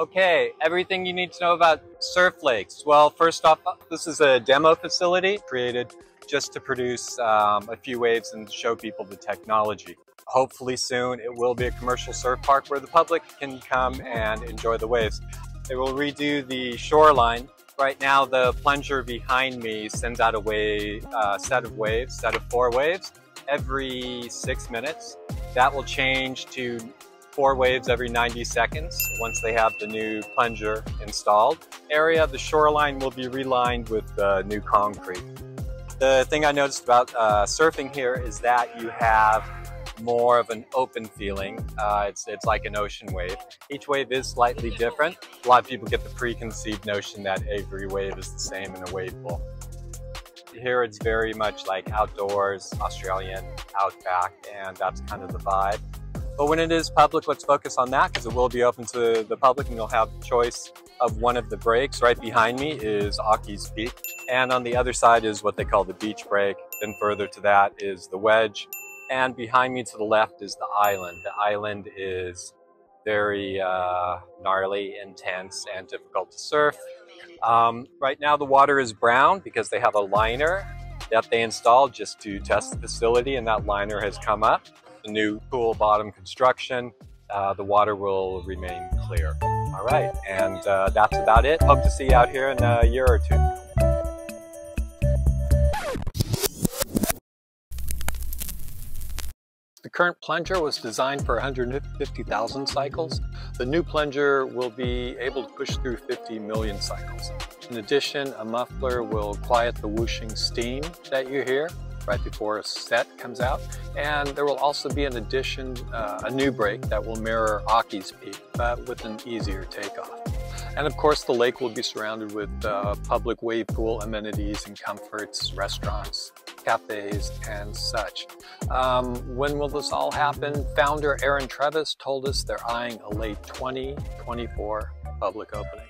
Okay, everything you need to know about Surf Lakes. Well, first off, this is a demo facility created just to produce um, a few waves and show people the technology. Hopefully soon it will be a commercial surf park where the public can come and enjoy the waves. They will redo the shoreline. Right now the plunger behind me sends out a wave, uh, set of waves, set of four waves every six minutes. That will change to four waves every 90 seconds once they have the new plunger installed. Area of the shoreline will be relined with uh, new concrete. The thing I noticed about uh, surfing here is that you have more of an open feeling. Uh, it's, it's like an ocean wave. Each wave is slightly different. A lot of people get the preconceived notion that every wave is the same in a wave pool. Here it's very much like outdoors, Australian, outback, and that's kind of the vibe. But when it is public, let's focus on that because it will be open to the public and you'll have choice of one of the breaks. Right behind me is Aki's Peak. And on the other side is what they call the beach break. Then further to that is the wedge. And behind me to the left is the island. The island is very uh, gnarly, intense, and difficult to surf. Um, right now the water is brown because they have a liner that they installed just to test the facility and that liner has come up the new pool bottom construction, uh, the water will remain clear. All right, and uh, that's about it. Hope to see you out here in a year or two. The current plunger was designed for 150,000 cycles. The new plunger will be able to push through 50 million cycles. In addition, a muffler will quiet the whooshing steam that you hear right before a set comes out. And there will also be an addition, uh, a new break that will mirror Aki's Peak, but with an easier takeoff. And of course, the lake will be surrounded with uh, public wave pool amenities and comforts, restaurants, cafes, and such. Um, when will this all happen? Founder Aaron Trevis told us they're eyeing a late 2024 public opening.